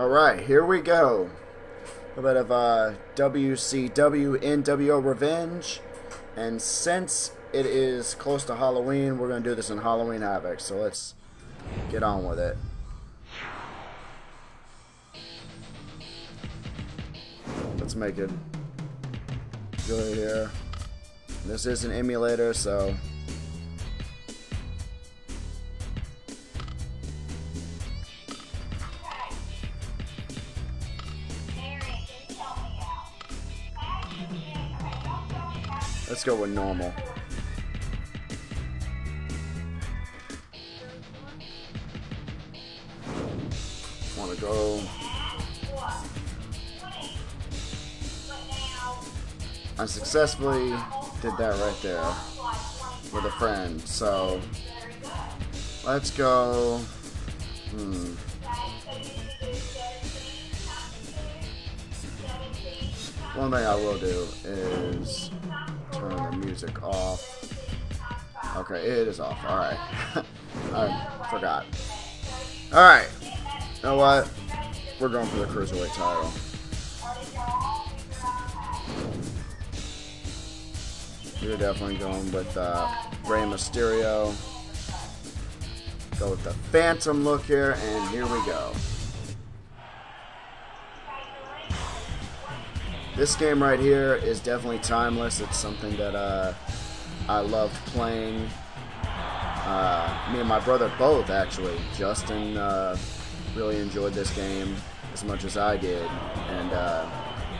Alright, here we go. A bit of uh, WCW NWO Revenge. And since it is close to Halloween, we're going to do this in Halloween Havoc. So let's get on with it. Let's make it good here. This is an emulator, so Let's go with normal. Want to go. I successfully did that right there with a friend. So let's go. Hmm. One thing I will do is turn the music off. Okay, it is off. Alright. I forgot. Alright. You know what? We're going for the Cruiserweight title. We're definitely going with uh, Rey Mysterio. Go with the Phantom look here, and here we go. This game right here is definitely timeless. It's something that uh, I loved playing. Uh, me and my brother both, actually. Justin uh, really enjoyed this game as much as I did. And, uh,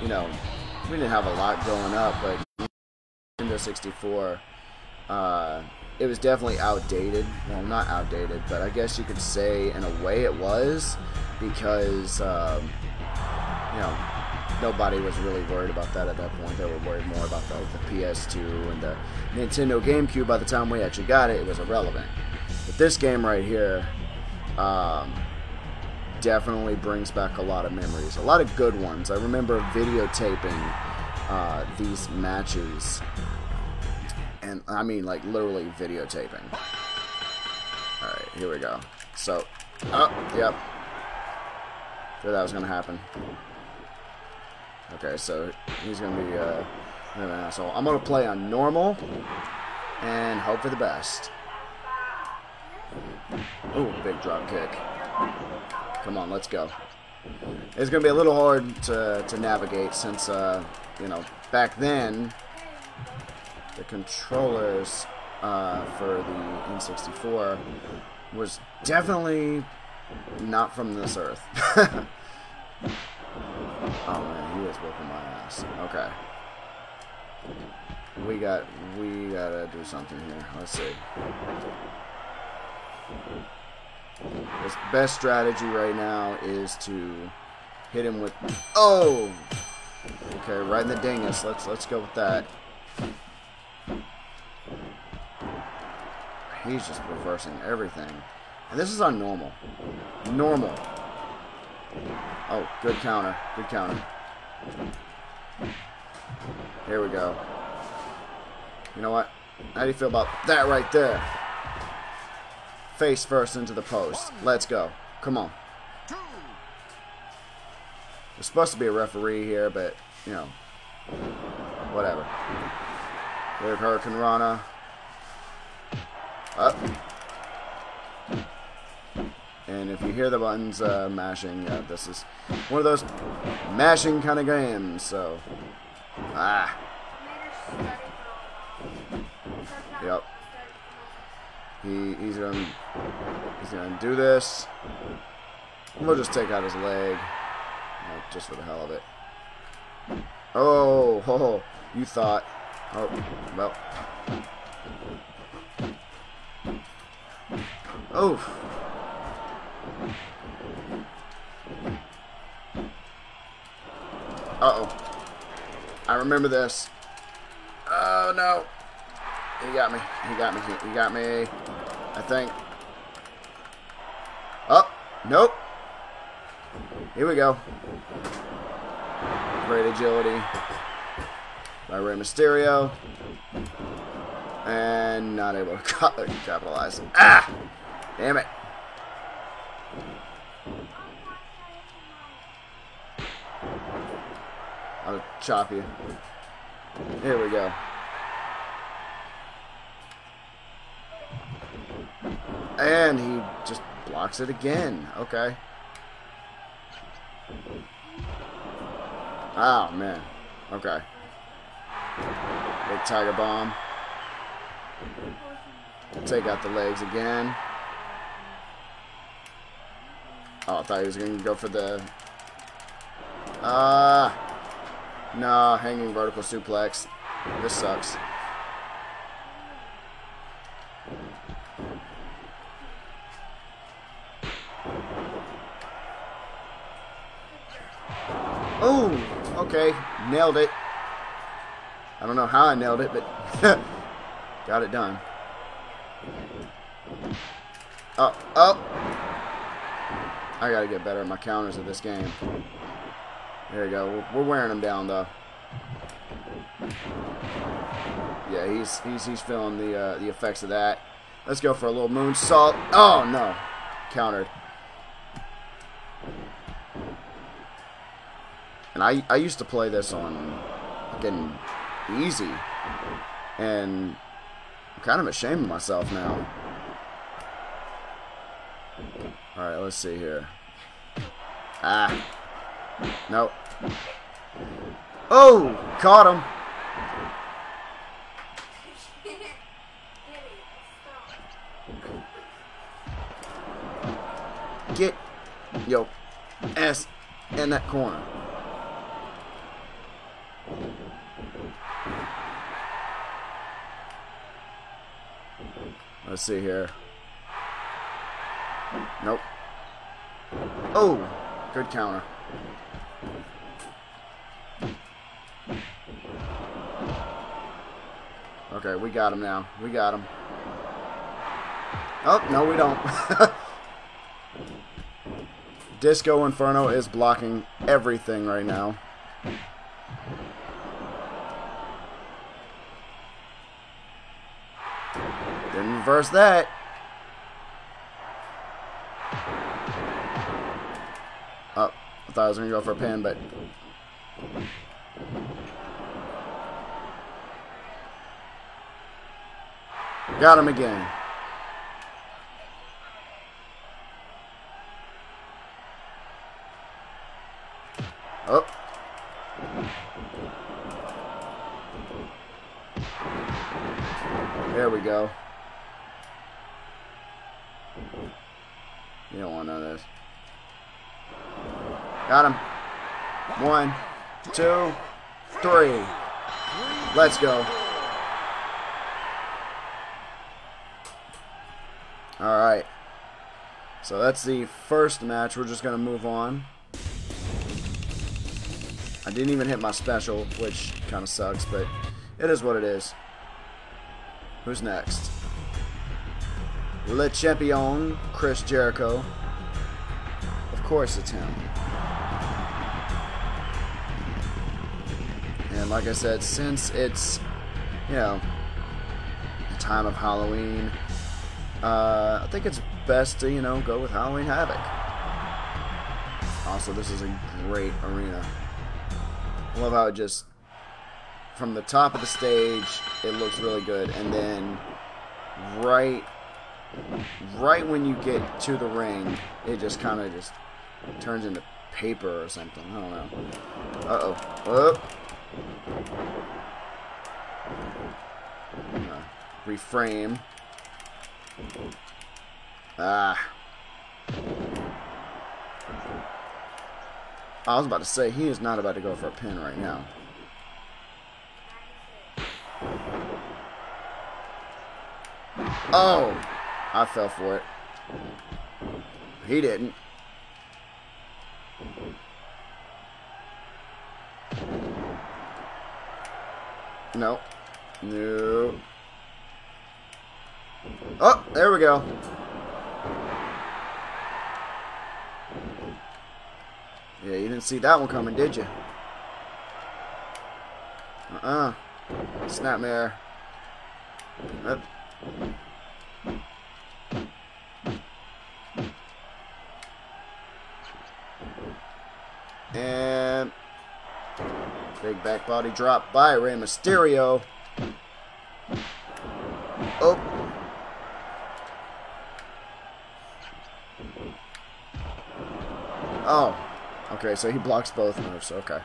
you know, we didn't have a lot growing up, but Nintendo 64, uh, it was definitely outdated. Well, not outdated, but I guess you could say in a way it was because, um, you know, nobody was really worried about that at that point. They were worried more about the, the PS2 and the Nintendo GameCube. By the time we actually got it, it was irrelevant. But this game right here um, definitely brings back a lot of memories, a lot of good ones. I remember videotaping uh, these matches, and I mean like literally videotaping. All right, here we go. So, oh, yep. Sure that was gonna happen. Okay, so he's going to be uh, an asshole. I'm going to play on normal and hope for the best. Ooh, big drop kick. Come on, let's go. It's going to be a little hard to, to navigate since, uh, you know, back then, the controllers uh, for the N64 was definitely not from this earth. Oh man, he is whooping my ass. Okay. We got, we gotta do something here. Let's see. His best strategy right now is to hit him with, oh! Okay, right in the dingus. Let's, let's go with that. He's just reversing everything. And this is on normal. Normal. Oh, good counter. Good counter. Here we go. You know what? How do you feel about that right there? Face first into the post. Let's go. Come on. There's supposed to be a referee here, but, you know, whatever. Big Hurricanrana. Up. And if you hear the buttons uh, mashing, this is one of those mashing kind of games. So, ah, yep. He he's gonna he's gonna do this. We'll just take out his leg, like, just for the hell of it. Oh, oh, you thought? Oh, well. Oh. Uh-oh. I remember this. Oh, no. He got me. He got me. He got me. I think. Oh, nope. Here we go. Great agility by Rey Mysterio. And not able to capitalize. Ah! Damn it. I'll chop you. Here we go. And he just blocks it again. Okay. Oh, man. Okay. Big Tiger Bomb. Take out the legs again. Oh, I thought he was going to go for the... Ah. Uh, no, hanging vertical suplex. This sucks. Oh, okay. Nailed it. I don't know how I nailed it, but got it done. Oh, oh. I gotta get better at my counters of this game. There you go. We're wearing him down, though. Yeah, he's he's he's feeling the uh, the effects of that. Let's go for a little moonsault. Oh no, countered. And I I used to play this on getting easy, and I'm kind of ashamed of myself now. All right, let's see here. Ah, nope. Oh, caught him. Get your ass in that corner. Let's see here. Nope. Oh, good counter. Okay, we got him now. We got him. Oh, no, we don't. Disco Inferno is blocking everything right now. Didn't reverse that. Oh, I thought I was going to go for a pin, but... Got him again. Oh. There we go. You don't want none of this. Got him. One, two, three. Let's go. Alright. So that's the first match. We're just going to move on. I didn't even hit my special, which kind of sucks, but it is what it is. Who's next? Le Champion, Chris Jericho. Of course it's him. And like I said, since it's, you know, the time of Halloween, uh, I think it's best to, you know, go with Halloween Havoc. Also, this is a great arena. I love how it just, from the top of the stage, it looks really good. And then right, right when you get to the ring, it just kind of just turns into paper or something. I don't know. Uh-oh. Oh. Reframe. Ah. I was about to say, he is not about to go for a pin right now. Oh! I fell for it. He didn't. No. No. Oh, there we go. Yeah, you didn't see that one coming, did you? Uh-uh. Snapmare. Yep. And Big back body drop by Rey Mysterio. Oh. Oh. Okay, so he blocks both moves. Okay.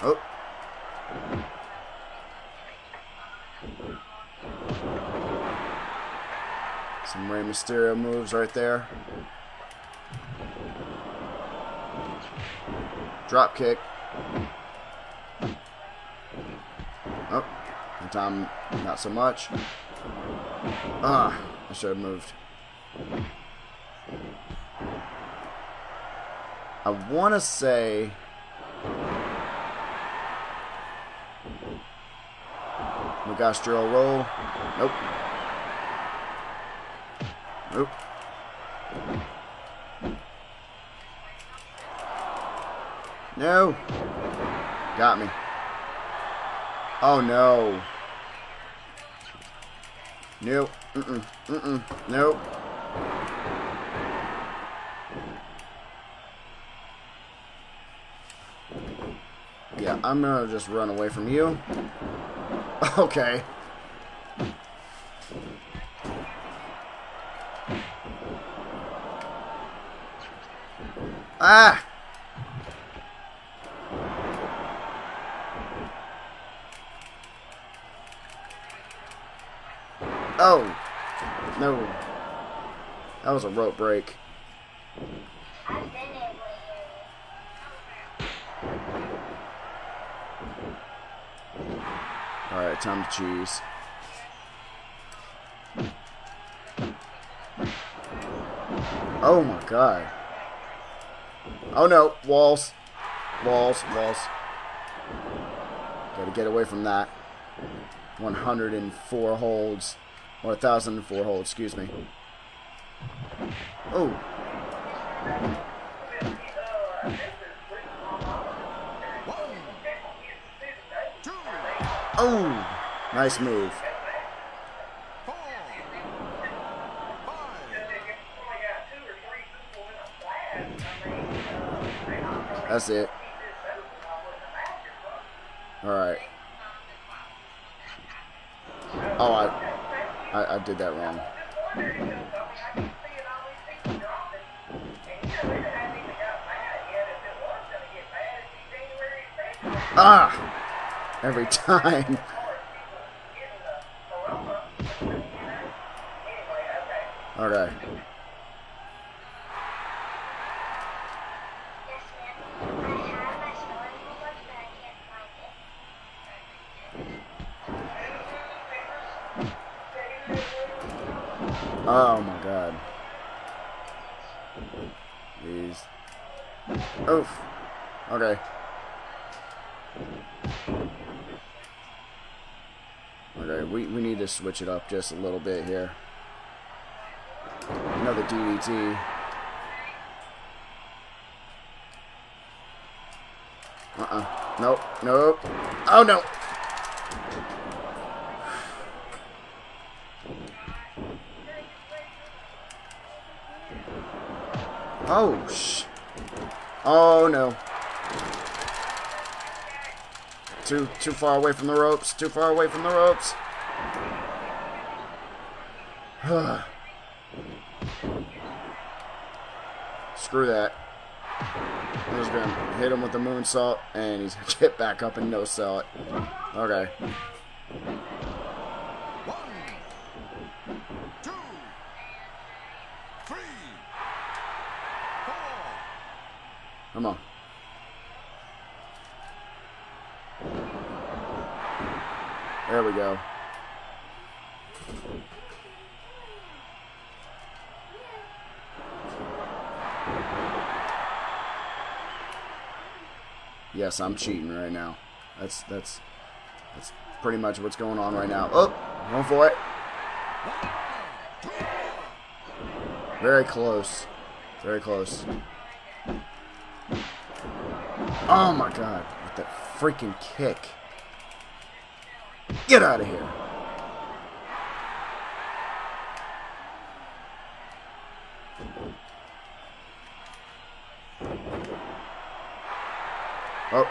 Oh. Some Rey Mysterio moves right there. Drop kick. Oh, and time not so much. Ah, I should have moved. I want to say Megastro roll. Nope. Nope. No. Got me. Oh no. Nope. Mm-mm. Mm-mm. Nope. Yeah, I'm gonna just run away from you. Okay. Ah! Oh! No. That was a rope break. Alright, time to choose. Oh my god. Oh no, walls. Walls, walls. Gotta get away from that. 104 holds. Or 1,004 holds, excuse me. Oh. Oh, nice move. That's it. Alright. Oh, I, I, did that wrong. Ah! Every time. Okay. Oh my god. Jeez. Oof. Okay. Okay, we, we need to switch it up just a little bit here. Another DDT. Uh-uh. Nope. Nope. Oh, no. Oh, sh... Oh, no. Too, too far away from the ropes. Too far away from the ropes. Screw that. I'm just gonna hit him with the moonsault, and he's gonna get back up and no sell it. Okay. Come on. There we go. Yes, I'm cheating right now. That's that's that's pretty much what's going on right now. Oh, going for it. Very close. Very close. Oh my god, with that freaking kick. Get out of here. Oh.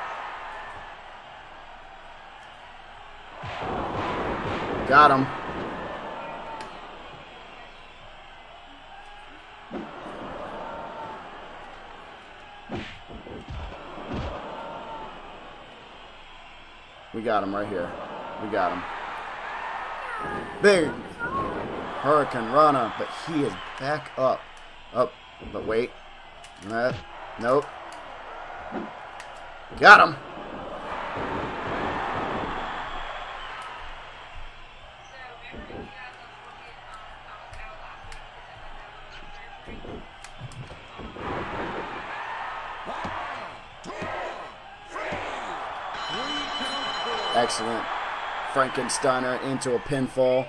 Got him. We got him right here. We got him. Big hurricanrana, but he is back up. Up, but wait. Uh, nope. Got him. Excellent. Frankensteiner into a pinfall.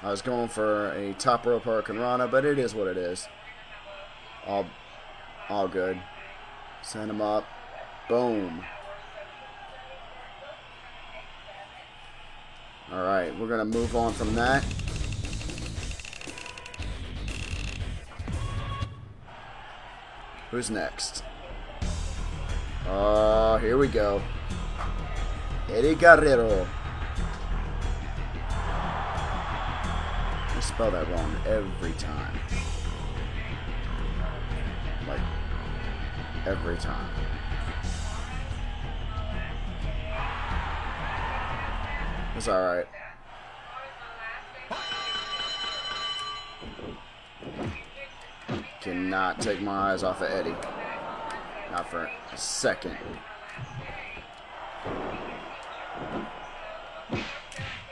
I was going for a top rope hurricanrana, but it is what it is. All, all good. Send him up. Boom. All right, we're gonna move on from that. Who's next? Oh, uh, here we go. Eddie Guerrero. I spell that wrong every time. Like, every time. It's alright. Cannot take my eyes off of Eddie. Not for a second.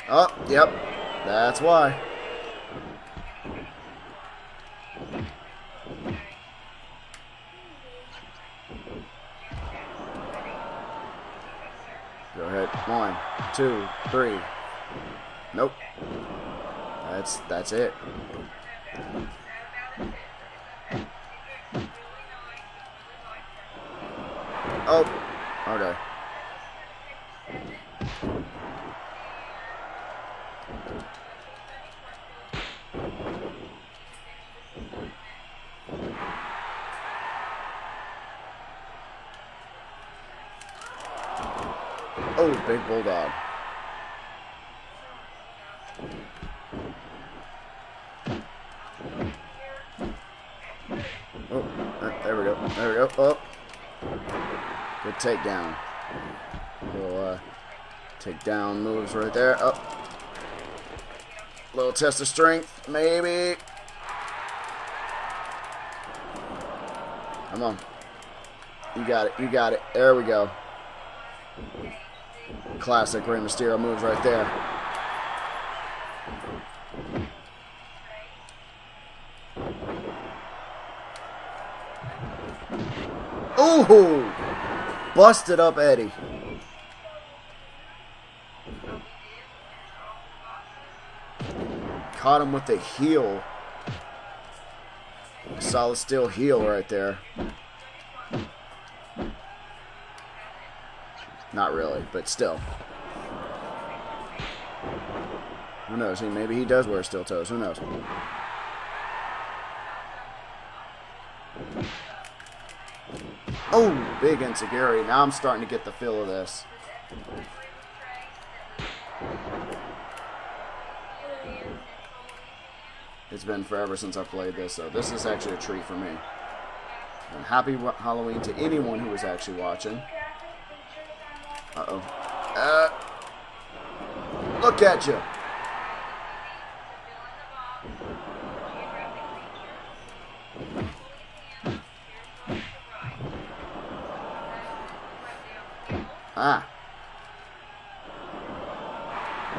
Oh, yep. That's why. Go ahead. One, two, three. Nope. That's that's it. Oh, okay. Oh, big bulldog. Oh, there we go. There we go. Oh. Good takedown. Little uh, takedown moves right there. Up. Oh. Little test of strength, maybe. Come on. You got it. You got it. There we go. Classic Rey Mysterio moves right there. Ooh! Busted up Eddie. Caught him with the heel. Solid steel heel right there. Not really, but still. Who knows? Maybe he does wear steel toes. Who knows? Oh, big enzuigiri. Now I'm starting to get the feel of this. It's been forever since I played this, so this is actually a treat for me. And happy Halloween to anyone who is actually watching. Uh-oh. Uh, look at you. Ah.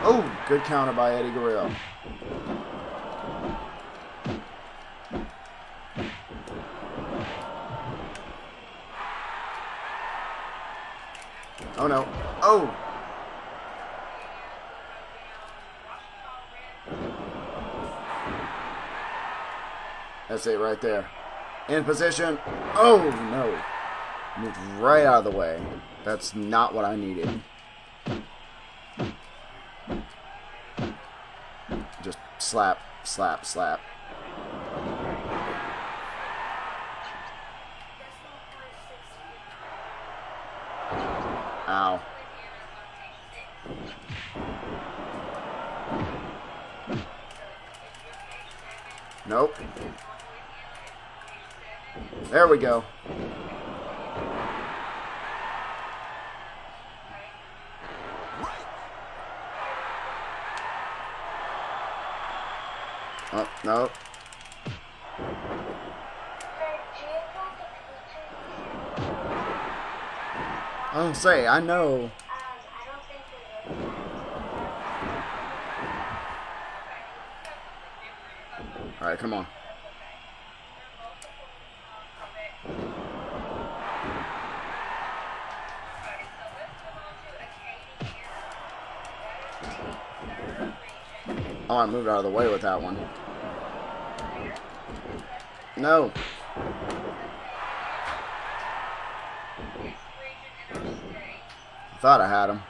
Oh, good counter by Eddie Guerrero. Oh no. Oh! That's it right there. In position. Oh no. Moved right out of the way. That's not what I needed. Just slap, slap, slap. Ow. Nope. There we go. Oh, no. I don't say, I know. Alright, come on. Oh, I moved out of the way with that one. No. Thought I had him.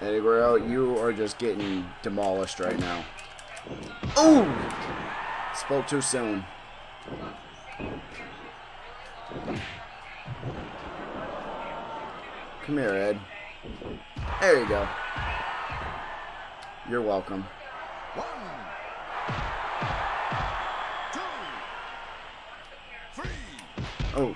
Eddie Guerrero, you are just getting demolished right now. Ooh! Spoke too soon. Come here, Ed. There you go. You're welcome. One, two, three, Oh,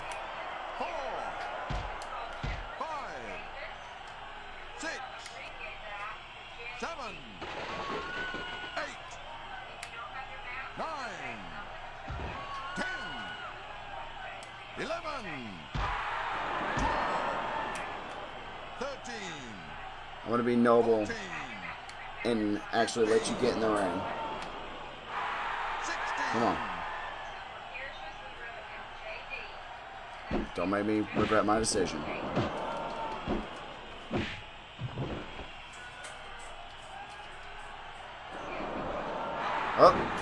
noble and actually let you get in the ring. Come on. Don't make me regret my decision. Oh.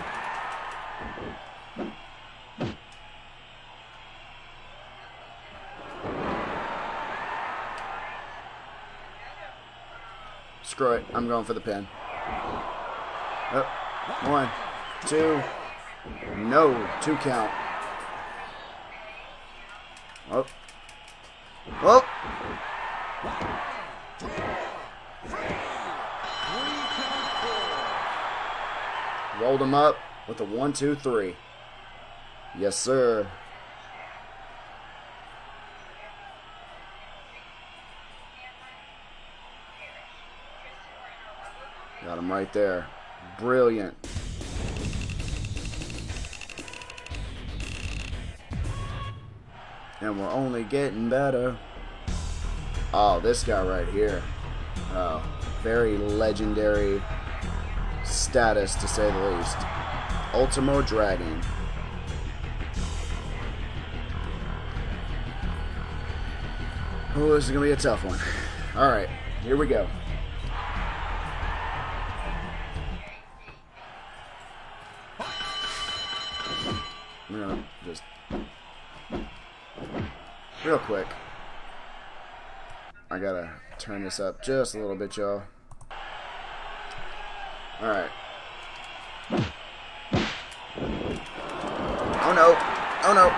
Screw it. Going for the pin. Oh. One, two. No. Two count. Oh. Oh. Rolled him up with a one, two, three. Yes, sir. Right there. Brilliant. And we're only getting better. Oh, this guy right here. Oh, very legendary status to say the least. Ultimo Dragon. Oh, this is going to be a tough one. Alright, here we go. I'm going to just. Real quick. I gotta turn this up just a little bit, y'all. Alright. Oh no! Oh no!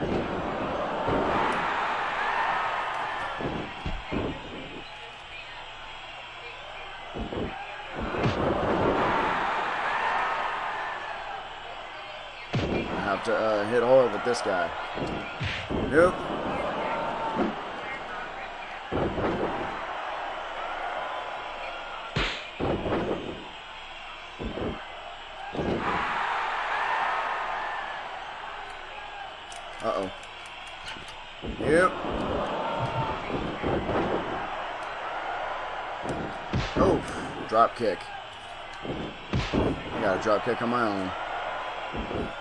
I have to uh, hit hard with this guy. Nope. Uh-oh. Yep. Oh, drop kick. I got a drop kick on my own.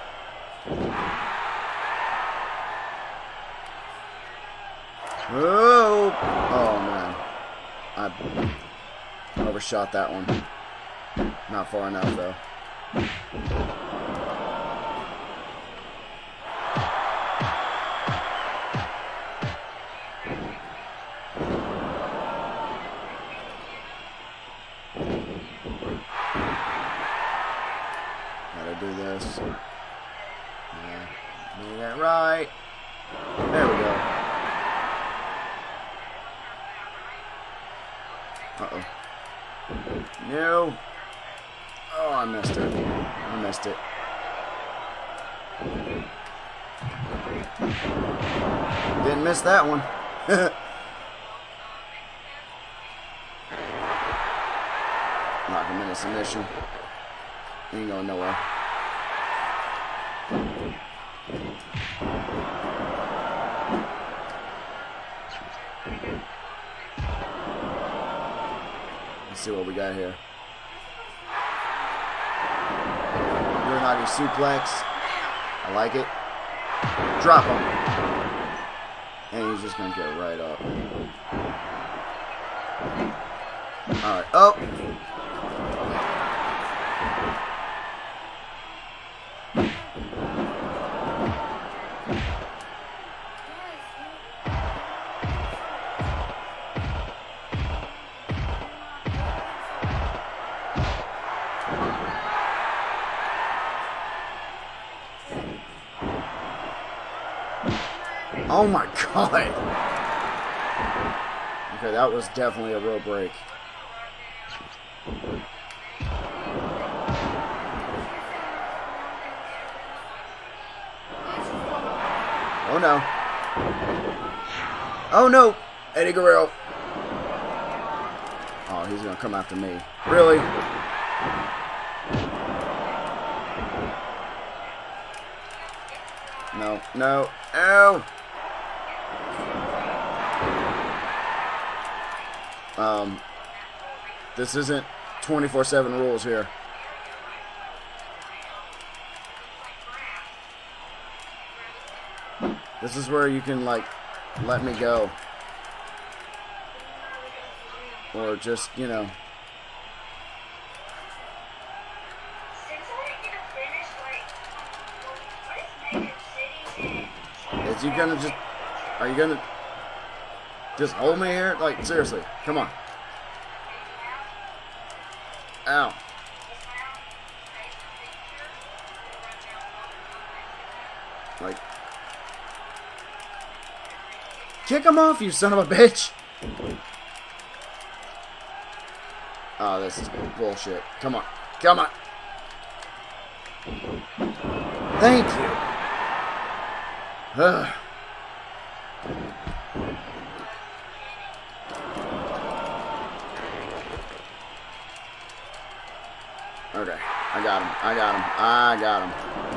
Oh, man. I overshot that one. Not far enough though. Let's see what we got here. Uranage suplex. I like it. Drop him. And he's just gonna get right up. Alright. Oh! Oh my god! Okay, that was definitely a real break. Oh no. Oh no! Eddie Guerrero. Oh, he's gonna come after me. Really? No, no, ow! Um, this isn't 24-7 rules here. This is where you can, like, let me go. Or just, you know, is you gonna just, are you gonna just hold me here? Like, seriously, come on. Ow. Like, kick him off, you son of a bitch. Oh, this is bullshit. Come on. Come on. Thank you. Ugh. Okay, I got him. I got him. I got him.